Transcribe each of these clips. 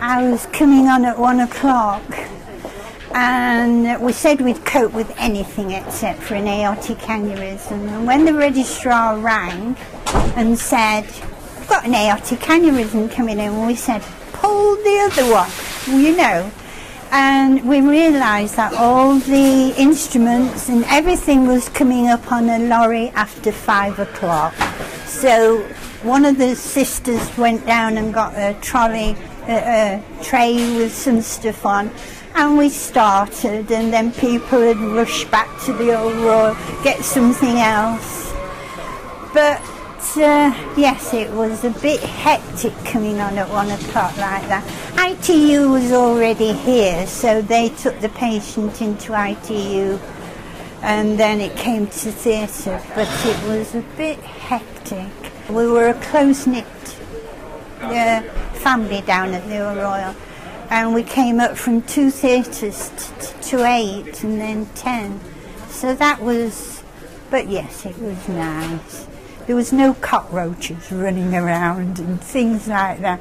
I was coming on at one o'clock and we said we'd cope with anything except for an aortic aneurysm. And when the registrar rang and said, I've got an aortic aneurysm coming in, we said, pull the other one, you know. And we realised that all the instruments and everything was coming up on a lorry after five o'clock. So one of the sisters went down and got a trolley, a, a tray with some stuff on, and we started, and then people had rushed back to the old Royal, get something else. But uh, yes, it was a bit hectic coming on at one o'clock like that. ITU was already here, so they took the patient into ITU and then it came to theatre, but it was a bit hectic. We were a close knit uh, family down at the Royal, and we came up from two theatres to eight and then ten. So that was, but yes, it was nice. There was no cockroaches running around and things like that.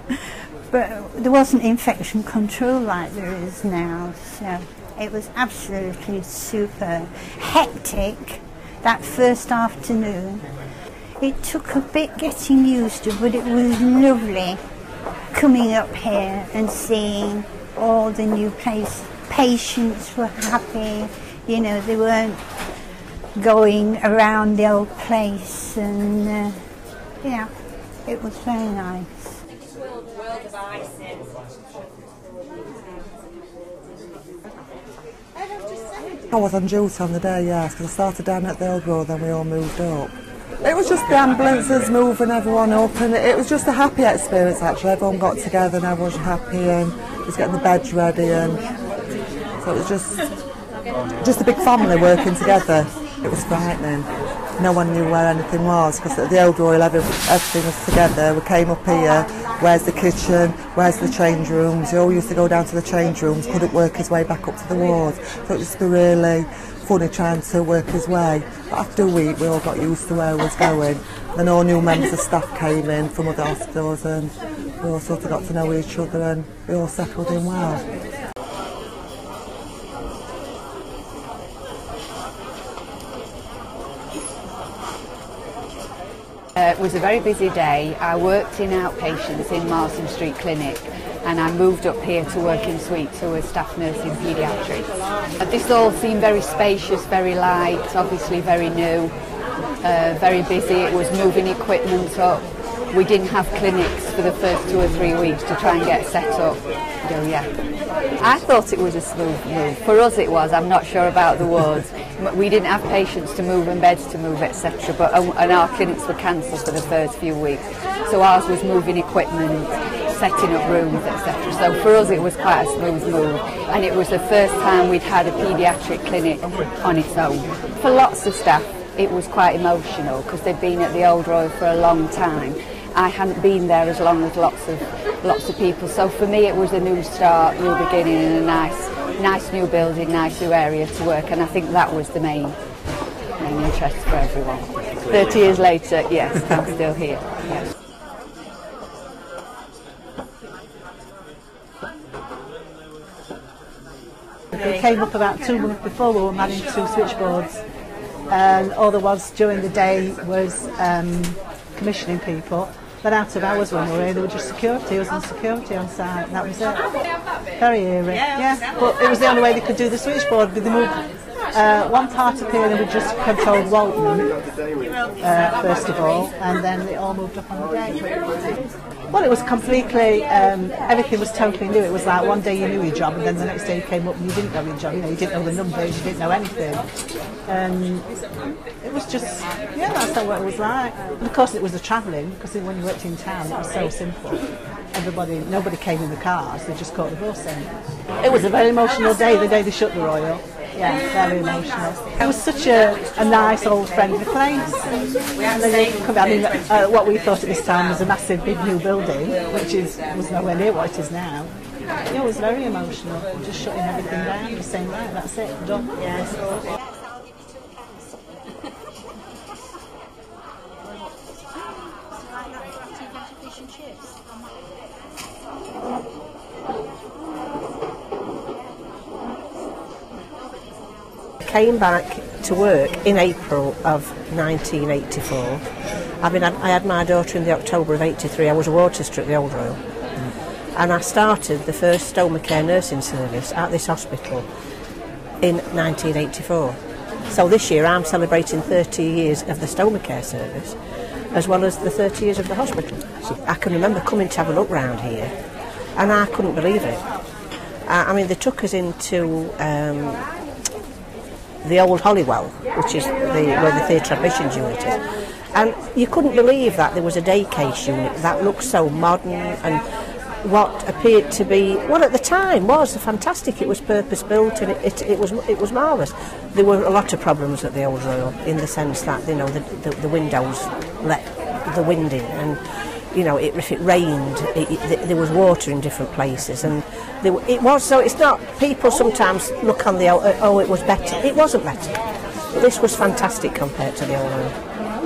But there wasn't infection control like there is now. So it was absolutely super hectic that first afternoon. It took a bit getting used to, but it was lovely coming up here and seeing all the new place. Patients were happy, you know, they weren't going around the old place and uh, yeah, it was very nice. I was on duty on the day, yes, because I started down at the old road, then we all moved up. It was just the ambulances moving everyone up, and it was just a happy experience actually. Everyone got together and everyone was happy and was getting the beds ready, and so it was just just a big family working together. It was frightening. No one knew where anything was because at the old Royal everything was together. We came up here, where's the kitchen, where's the change rooms. We all used to go down to the change rooms, couldn't work his way back up to the wards. So it was really funny trying to work his way. But after a week we all got used to where we was going. Then all new members of staff came in from other hospitals and we all sort of got to know each other and we all settled in well. Was a very busy day. I worked in outpatients in Marsden Street Clinic and I moved up here to work in suites so a staff nurse in paediatrics. This all seemed very spacious, very light, obviously very new, uh, very busy. It was moving equipment up. We didn't have clinics for the first two or three weeks to try and get set up. So yeah, I thought it was a smooth move. For us it was, I'm not sure about the wards. We didn't have patients to move and beds to move, etc. But uh, and our clinics were cancelled for the first few weeks. So ours was moving equipment, setting up rooms, etc. So for us it was quite a smooth move. And it was the first time we'd had a paediatric clinic on its own. For lots of staff, it was quite emotional because they'd been at the Old Royal for a long time. I hadn't been there as long as lots of lots of people. So for me, it was a new start, new beginning, and a nice, nice new building, nice new area to work. And I think that was the main, main interest for everyone. Thirty years later, yes, I'm still here. Yes. We came up about two months before we were managing two switchboards and all there was during the day was um, commissioning people but out of hours when we were here, there were just security, us and security on site, and that was it. Very eerie, yeah. But it was the only way they could do the switchboard. They moved uh, one part here and we just controlled Walton, uh, first of all, and then they all moved up on the day. Well, it was completely, um, everything was totally new. It was like one day you knew your job and then the next day you came up and you didn't know your job. You know, you didn't know the numbers, you didn't know anything. Um, it was just, yeah, that's what it was like. And of course it was the travelling, because when you worked in town it was so simple. Everybody, nobody came in the cars, they just caught the bus in. It was a very emotional day, the day they shut the Royal. Yeah, very emotional. It was such a, a nice, old, friendly place. And then you come, I mean, uh, what we thought at this time was a massive, big new building, which is was nowhere near what it is now. Yeah, it was very emotional. Just shutting everything down, just saying, right, that's it, done. Yes. Came back to work in April of 1984. I mean, I, I had my daughter in the October of 83. I was a water at the Old Royal. And I started the first Stoma Care nursing service at this hospital in 1984. So this year I'm celebrating 30 years of the Stoma Care service as well as the 30 years of the hospital. I can remember coming to have a look round here and I couldn't believe it. Uh, I mean, they took us into um, the old Hollywell, which is the, where the theatre admissions unit is. And you couldn't believe that there was a day case unit that looked so modern and what appeared to be, well at the time was fantastic, it was purpose built and it, it, it was it was marvellous. There were a lot of problems at the Old Royal in the sense that, you know, the, the, the windows let the wind in and you know, it, if it rained, it, it, there was water in different places, and there, it was. So it's not. People sometimes look on the oh, oh it was better. It wasn't better. This was fantastic compared to the old one.